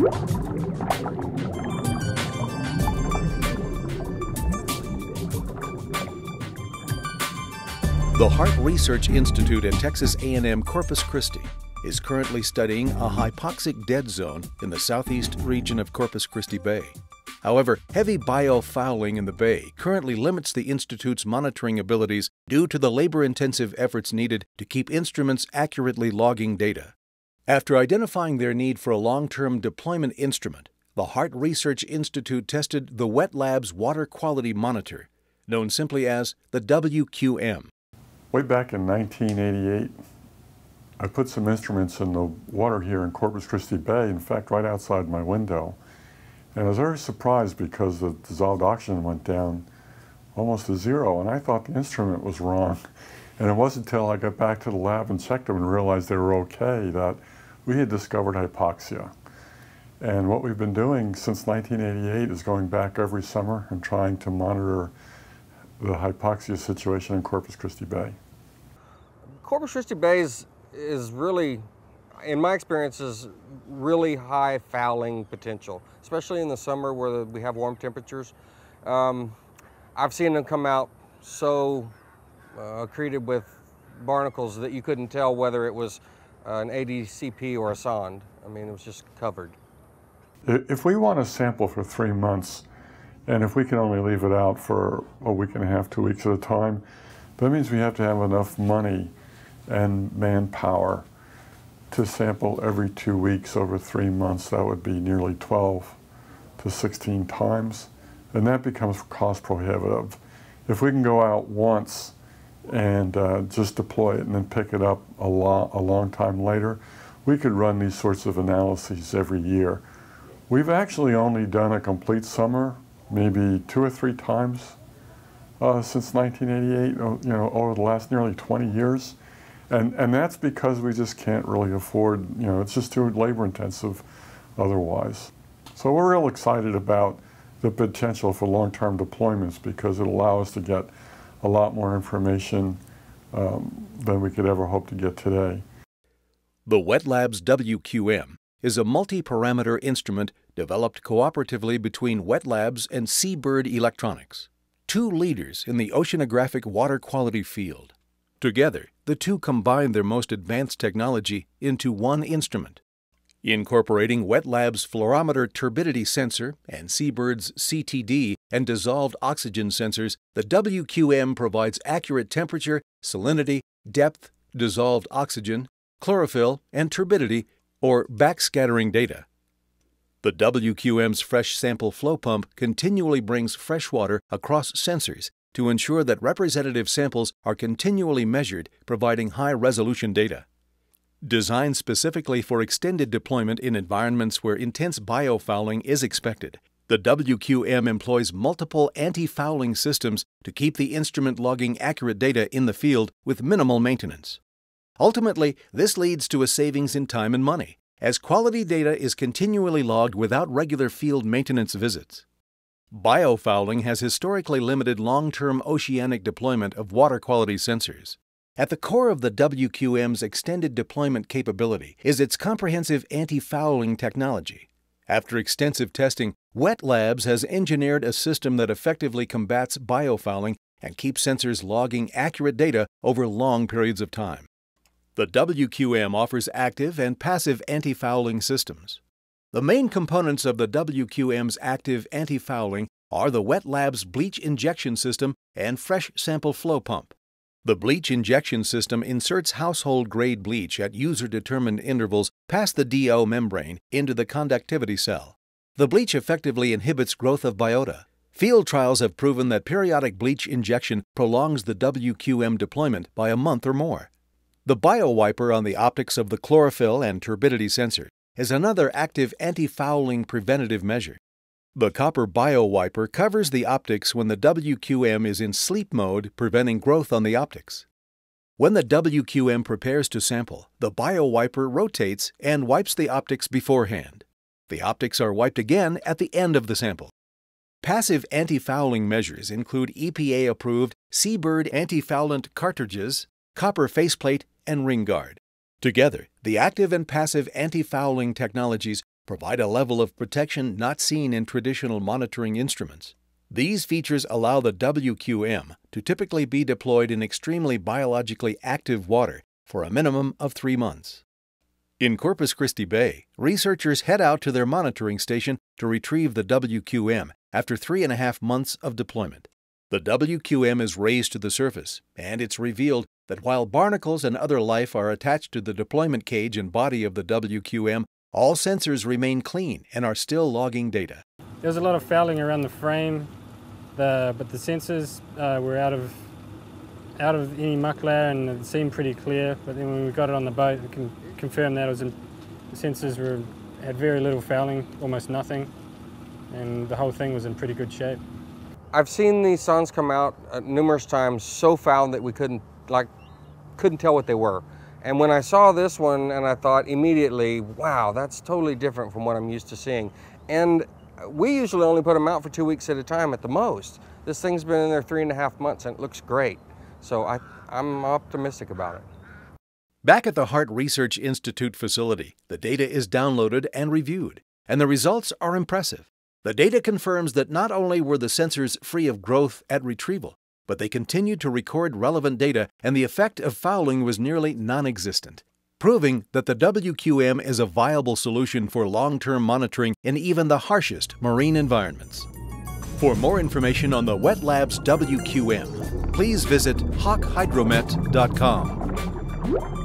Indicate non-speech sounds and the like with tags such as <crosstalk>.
The Harte Research Institute at Texas A&M Corpus Christi is currently studying a hypoxic dead zone in the southeast region of Corpus Christi Bay. However, heavy biofouling in the bay currently limits the Institute's monitoring abilities due to the labor intensive efforts needed to keep instruments accurately logging data. After identifying their need for a long term deployment instrument, the Harte Research Institute tested the Wet Labs Water Quality Monitor, known simply as the WQM. Way back in 1988, I put some instruments in the water here in Corpus Christi Bay, in fact, right outside my window. And I was very surprised because the dissolved oxygen went down almost to zero, and I thought the instrument was wrong. <laughs> And it wasn't until I got back to the lab and checked them and realized they were okay that we had discovered hypoxia. And what we've been doing since 1988 is going back every summer and trying to monitor the hypoxia situation in Corpus Christi Bay? Corpus Christi Bay is, is really, in my experience, is really high fouling potential, especially in the summer where we have warm temperatures. Um, I've seen them come out so uh, accreted with barnacles that you couldn't tell whether it was uh, an ADCP or a sonde. I mean, it was just covered. If we want to sample for three months, and if we can only leave it out for a week and a half, two weeks at a time, that means we have to have enough money and manpower to sample every two weeks over three months. That would be nearly 12 to 16 times. And that becomes cost prohibitive. If we can go out once and uh, just deploy it and then pick it up a, lo a long time later, we could run these sorts of analyses every year. We've actually only done a complete summer maybe two or three times uh, since 1988, uh, you know, over the last nearly 20 years. And, and that's because we just can't really afford, you know, it's just too labor intensive otherwise. So we're real excited about the potential for long-term deployments because it allows us to get a lot more information um, than we could ever hope to get today. The Wet Labs WQM is a multi-parameter instrument developed cooperatively between Wet Labs and Seabird Electronics, two leaders in the oceanographic water quality field. Together, the two combine their most advanced technology into one instrument. Incorporating Wet Lab's fluorometer turbidity sensor and Seabird's CTD and dissolved oxygen sensors, the WQM provides accurate temperature, salinity, depth, dissolved oxygen, chlorophyll, and turbidity or backscattering data. The WQM's fresh sample flow pump continually brings fresh water across sensors to ensure that representative samples are continually measured, providing high resolution data. Designed specifically for extended deployment in environments where intense biofouling is expected, the WQM employs multiple anti fouling systems to keep the instrument logging accurate data in the field with minimal maintenance. Ultimately, this leads to a savings in time and money, as quality data is continually logged without regular field maintenance visits. Biofouling has historically limited long term oceanic deployment of water quality sensors. At the core of the WQM's extended deployment capability is its comprehensive anti fouling technology. After extensive testing, Wet Labs has engineered a system that effectively combats biofouling and keeps sensors logging accurate data over long periods of time. The WQM offers active and passive anti-fouling systems. The main components of the WQM's active anti-fouling are the Wet Labs bleach injection system and fresh sample flow pump. The bleach injection system inserts household grade bleach at user determined intervals past the DO membrane into the conductivity cell. The bleach effectively inhibits growth of biota. Field trials have proven that periodic bleach injection prolongs the WQM deployment by a month or more. The biowiper on the optics of the chlorophyll and turbidity sensor is another active anti-fouling preventative measure. The copper biowiper covers the optics when the WQM is in sleep mode, preventing growth on the optics. When the WQM prepares to sample, the biowiper rotates and wipes the optics beforehand. The optics are wiped again at the end of the sample. Passive anti-fouling measures include EPA-approved Seabird anti-foulant cartridges, copper faceplate, and ring guard. Together, the active and passive anti-fouling technologies provide a level of protection not seen in traditional monitoring instruments. These features allow the WQM to typically be deployed in extremely biologically active water for a minimum of three months. In Corpus Christi Bay, researchers head out to their monitoring station to retrieve the WQM after three and a half months of deployment. The WQM is raised to the surface, and it's revealed that while barnacles and other life are attached to the deployment cage and body of the WQM, all sensors remain clean and are still logging data. There was a lot of fouling around the frame, the, but the sensors uh, were out of out of any muck layer and it seemed pretty clear. But then when we got it on the boat, we can confirm that it was in, the sensors were had very little fouling, almost nothing, and the whole thing was in pretty good shape. I've seen these sondes come out uh, numerous times so foul that we couldn't like couldn't tell what they were. And when I saw this one and I thought immediately, wow, that's totally different from what I'm used to seeing. And we usually only put them out for two weeks at a time at the most. This thing's been in there three and a half months and it looks great. So I, I'm optimistic about it. Back at the Harte Research Institute facility, the data is downloaded and reviewed, and the results are impressive. The data confirms that not only were the sensors free of growth at retrieval, but they continued to record relevant data and the effect of fouling was nearly non existent, proving that the WQM is a viable solution for long term monitoring in even the harshest marine environments. For more information on the Wet Labs WQM, please visit hachhydromet.com.